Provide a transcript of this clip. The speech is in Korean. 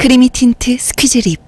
크리미 틴트 스퀴즈 립.